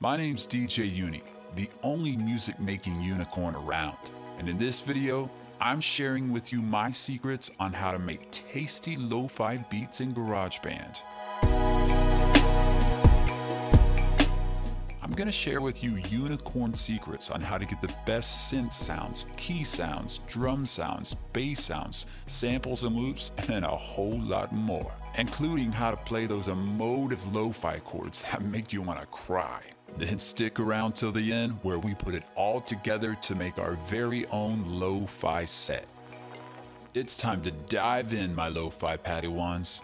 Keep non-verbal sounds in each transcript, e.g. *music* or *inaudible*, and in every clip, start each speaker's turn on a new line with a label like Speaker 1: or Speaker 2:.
Speaker 1: My name's DJ Uni, the only music making unicorn around. And in this video, I'm sharing with you my secrets on how to make tasty lo fi beats in GarageBand. I'm going to share with you unicorn secrets on how to get the best synth sounds, key sounds, drum sounds, bass sounds, samples and loops, *laughs* and a whole lot more, including how to play those emotive lo fi chords that make you want to cry. Then stick around till the end where we put it all together to make our very own lo fi set. It's time to dive in, my lo fi Padawans.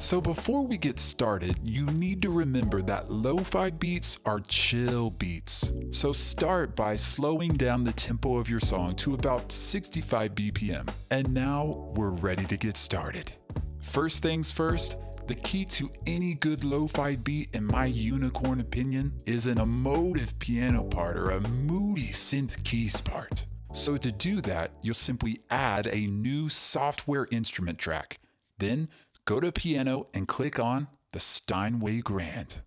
Speaker 1: So before we get started, you need to remember that lo-fi beats are chill beats. So start by slowing down the tempo of your song to about 65 BPM. And now we're ready to get started. First things first, the key to any good lo-fi beat, in my unicorn opinion, is an emotive piano part or a moody synth keys part. So to do that, you'll simply add a new software instrument track. Then go to piano and click on the Steinway Grand.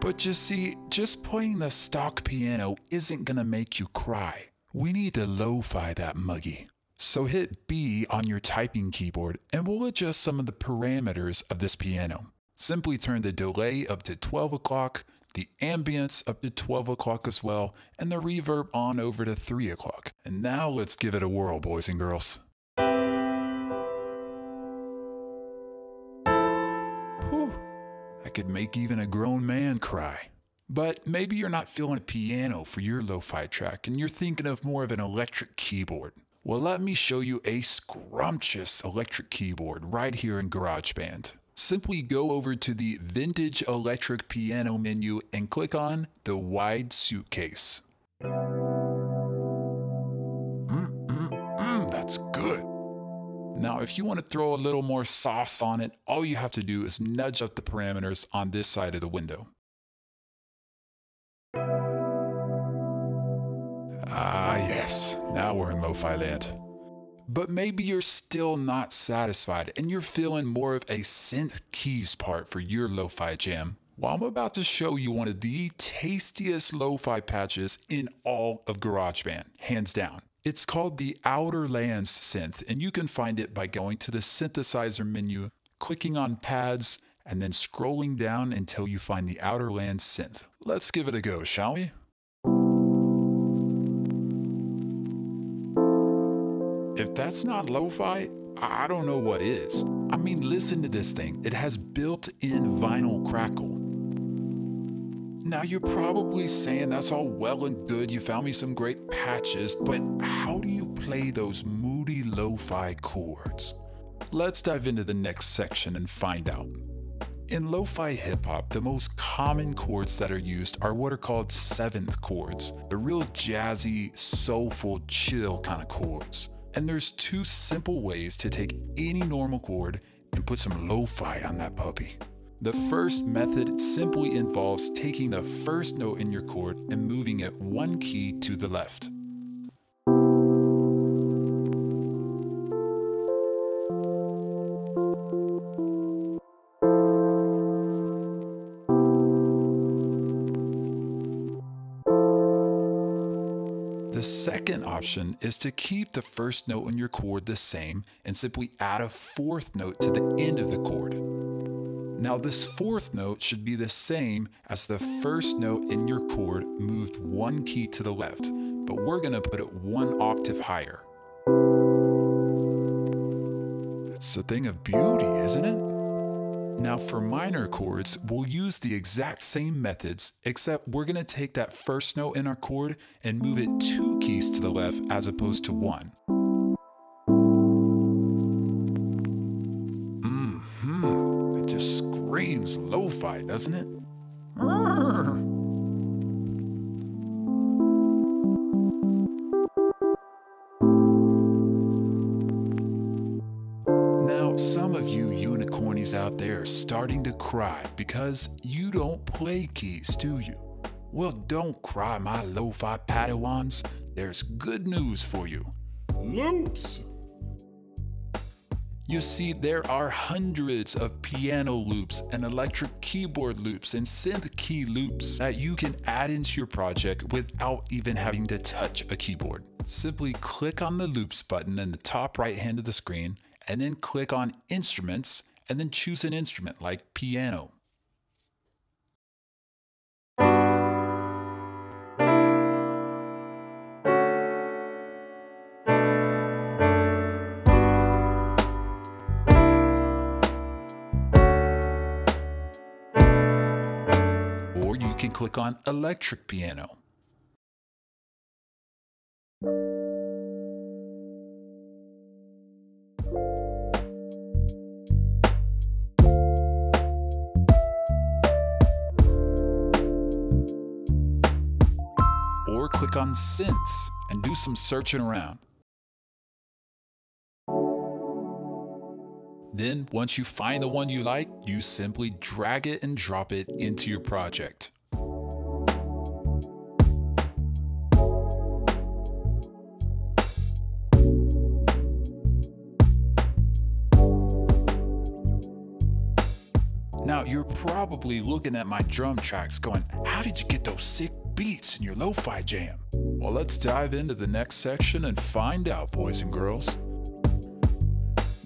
Speaker 1: But you see, just playing the stock piano isn't gonna make you cry. We need to lo-fi that muggy. So hit B on your typing keyboard and we'll adjust some of the parameters of this piano. Simply turn the delay up to 12 o'clock, the ambience up to 12 o'clock as well, and the reverb on over to 3 o'clock. And now let's give it a whirl, boys and girls. I could make even a grown man cry. But maybe you're not feeling a piano for your lo-fi track and you're thinking of more of an electric keyboard. Well, let me show you a scrumptious electric keyboard right here in GarageBand. Simply go over to the Vintage Electric Piano menu and click on the Wide Suitcase. Mm. Now, if you want to throw a little more sauce on it, all you have to do is nudge up the parameters on this side of the window. Ah, yes, now we're in lo-fi land. But maybe you're still not satisfied and you're feeling more of a synth keys part for your lo-fi jam. Well, I'm about to show you one of the tastiest lo-fi patches in all of GarageBand, hands down. It's called the Outer Lands synth, and you can find it by going to the synthesizer menu, clicking on pads, and then scrolling down until you find the Outer Lands synth. Let's give it a go, shall we? If that's not lo-fi, I don't know what is. I mean, listen to this thing. It has built-in vinyl crackle. Now you're probably saying that's all well and good, you found me some great patches, but how do you play those moody lo-fi chords? Let's dive into the next section and find out. In lo-fi hip-hop, the most common chords that are used are what are called seventh chords, the real jazzy, soulful, chill kind of chords. And there's two simple ways to take any normal chord and put some lo-fi on that puppy. The first method simply involves taking the first note in your chord and moving it one key to the left. The second option is to keep the first note in your chord the same and simply add a fourth note to the end of the chord. Now this fourth note should be the same as the first note in your chord moved one key to the left, but we're gonna put it one octave higher. It's a thing of beauty, isn't it? Now for minor chords, we'll use the exact same methods, except we're gonna take that first note in our chord and move it two keys to the left as opposed to one. Doesn't it? Now, some of you unicornies out there are starting to cry because you don't play keys, do you? Well, don't cry, my lo-fi Padawans. There's good news for you. Loops! You see, there are hundreds of piano loops and electric keyboard loops and synth key loops that you can add into your project without even having to touch a keyboard. Simply click on the loops button in the top right hand of the screen and then click on instruments and then choose an instrument like piano. On electric piano. Or click on synths and do some searching around. Then, once you find the one you like, you simply drag it and drop it into your project. You're probably looking at my drum tracks going, how did you get those sick beats in your lo-fi jam? Well, let's dive into the next section and find out, boys and girls.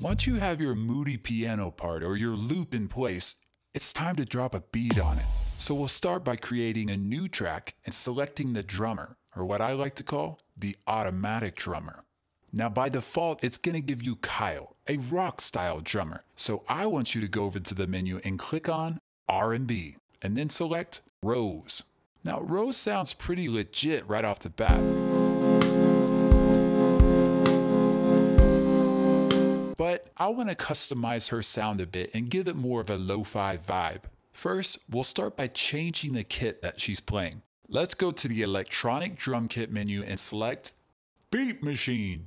Speaker 1: Once you have your moody piano part or your loop in place, it's time to drop a beat on it. So we'll start by creating a new track and selecting the drummer, or what I like to call the automatic drummer. Now by default, it's gonna give you Kyle, a rock style drummer. So I want you to go over to the menu and click on R&B, and then select Rose. Now Rose sounds pretty legit right off the bat. But I want to customize her sound a bit and give it more of a lo-fi vibe. First, we'll start by changing the kit that she's playing. Let's go to the electronic drum kit menu and select Beat Machine.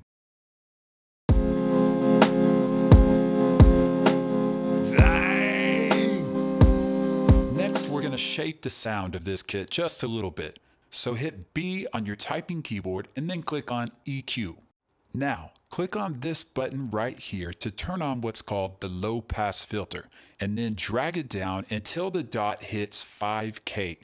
Speaker 1: Dang! Next, we're going to shape the sound of this kit just a little bit. So hit B on your typing keyboard and then click on EQ. Now, click on this button right here to turn on what's called the low pass filter and then drag it down until the dot hits 5K.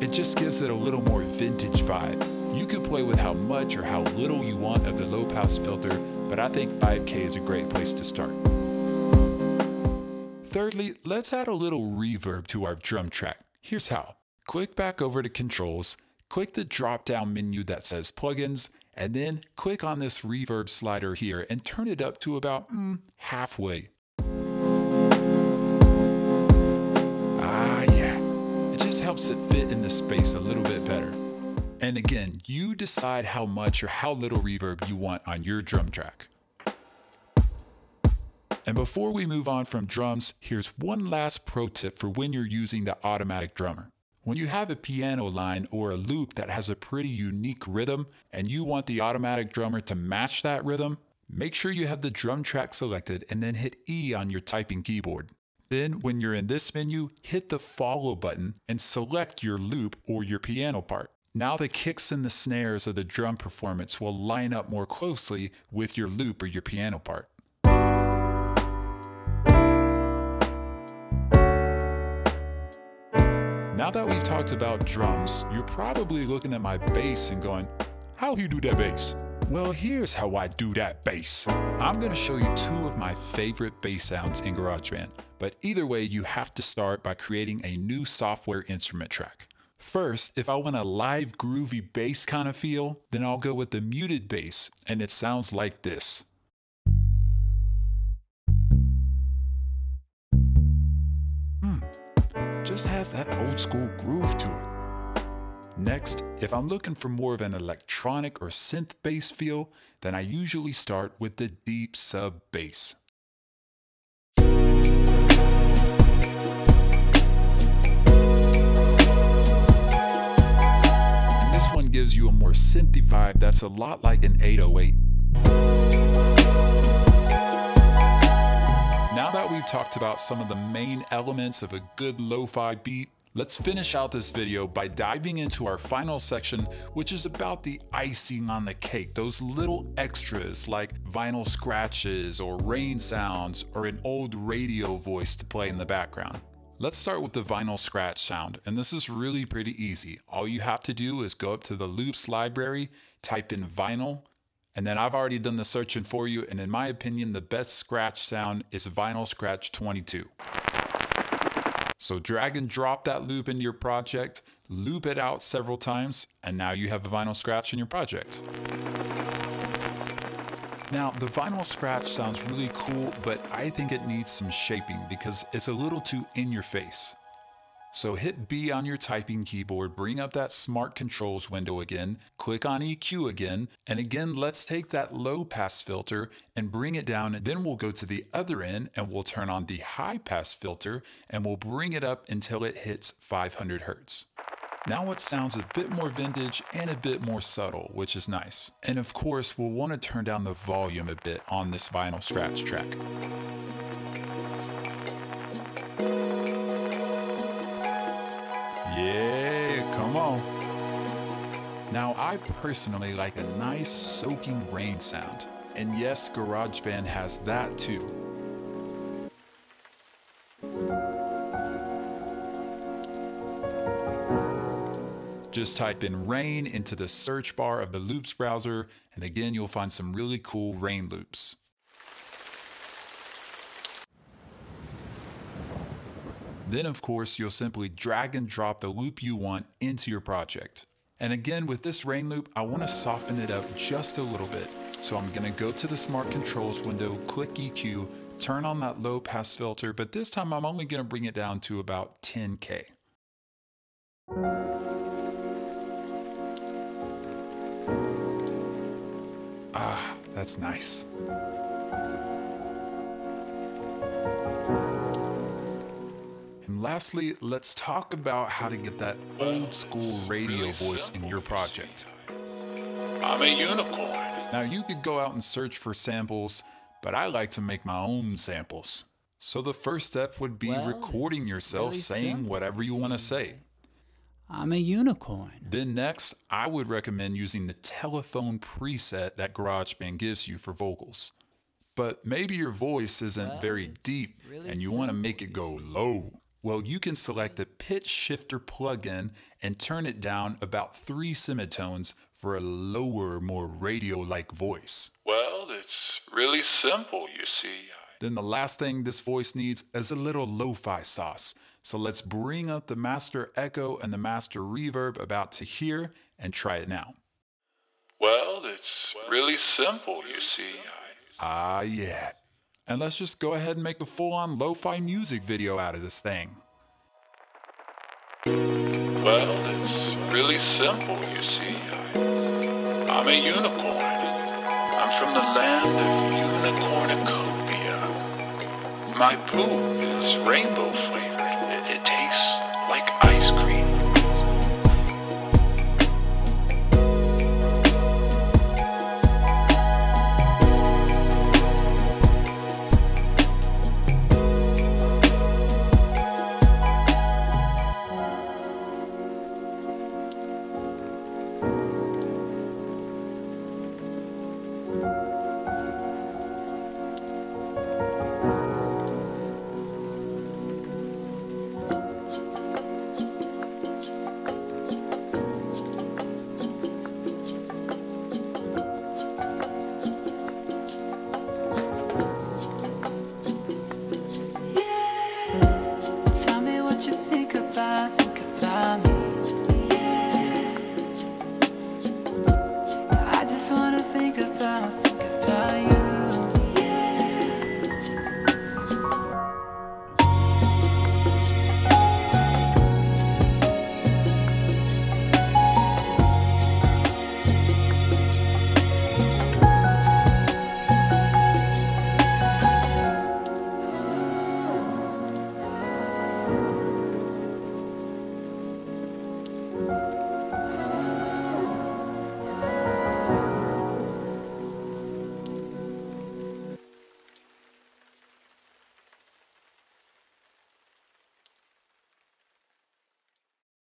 Speaker 1: It just gives it a little more vintage vibe. You can play with how much or how little you want of the low pass filter, but I think 5K is a great place to start. Thirdly, let's add a little reverb to our drum track. Here's how. Click back over to controls, click the drop down menu that says plugins, and then click on this reverb slider here and turn it up to about mm, halfway. Ah, yeah. It just helps it fit in the space a little bit better. And again, you decide how much or how little reverb you want on your drum track. And before we move on from drums, here's one last pro tip for when you're using the automatic drummer. When you have a piano line or a loop that has a pretty unique rhythm and you want the automatic drummer to match that rhythm, make sure you have the drum track selected and then hit E on your typing keyboard. Then when you're in this menu, hit the follow button and select your loop or your piano part. Now the kicks and the snares of the drum performance will line up more closely with your loop or your piano part. Now that we've talked about drums, you're probably looking at my bass and going, how you do that bass? Well, here's how I do that bass. I'm gonna show you two of my favorite bass sounds in GarageBand, but either way, you have to start by creating a new software instrument track. First, if I want a live groovy bass kind of feel, then I'll go with the muted bass, and it sounds like this. Hmm, just has that old school groove to it. Next, if I'm looking for more of an electronic or synth bass feel, then I usually start with the deep sub bass. Gives you a more synthy vibe that's a lot like an 808. Now that we've talked about some of the main elements of a good lo-fi beat, Let's finish out this video by diving into our final section, which is about the icing on the cake, those little extras like vinyl scratches or rain sounds or an old radio voice to play in the background. Let's start with the vinyl scratch sound, and this is really pretty easy. All you have to do is go up to the loops library, type in vinyl, and then I've already done the searching for you, and in my opinion, the best scratch sound is Vinyl Scratch 22. So drag and drop that loop into your project, loop it out several times, and now you have a vinyl scratch in your project. Now, the vinyl scratch sounds really cool, but I think it needs some shaping because it's a little too in your face. So hit B on your typing keyboard, bring up that Smart Controls window again, click on EQ again, and again let's take that low pass filter and bring it down then we'll go to the other end and we'll turn on the high pass filter and we'll bring it up until it hits 500 Hertz. Now it sounds a bit more vintage and a bit more subtle, which is nice. And of course, we'll want to turn down the volume a bit on this vinyl scratch track. Yeah, come on. Now, I personally like a nice soaking rain sound. And yes, GarageBand has that too. Just type in rain into the search bar of the loops browser, and again, you'll find some really cool rain loops. Then of course, you'll simply drag and drop the loop you want into your project. And again, with this rain loop, I want to soften it up just a little bit. So I'm going to go to the Smart Controls window, click EQ, turn on that low pass filter, but this time I'm only going to bring it down to about 10K. Ah, that's nice. And lastly, let's talk about how to get that old school radio voice in your project.
Speaker 2: I'm a unicorn.
Speaker 1: Now, you could go out and search for samples, but I like to make my own samples. So the first step would be well, recording yourself really saying simple. whatever you want to say.
Speaker 3: I'm a unicorn.
Speaker 1: Then next, I would recommend using the telephone preset that GarageBand gives you for vocals. But maybe your voice isn't well, very deep really and you want to make it go low. Well, you can select the pitch shifter plugin and turn it down about three semitones for a lower, more radio-like voice.
Speaker 2: Well, it's really simple, you see.
Speaker 1: Then the last thing this voice needs is a little lo-fi sauce. So let's bring up the master echo and the master reverb about to here and try it now.
Speaker 2: Well, it's really simple, you see.
Speaker 1: Ah, yeah. And let's just go ahead and make a full-on lo-fi music video out of this thing.
Speaker 2: Well, it's really simple, you see. I'm a unicorn. I'm from the land of unicornicopia. My poop is rainbow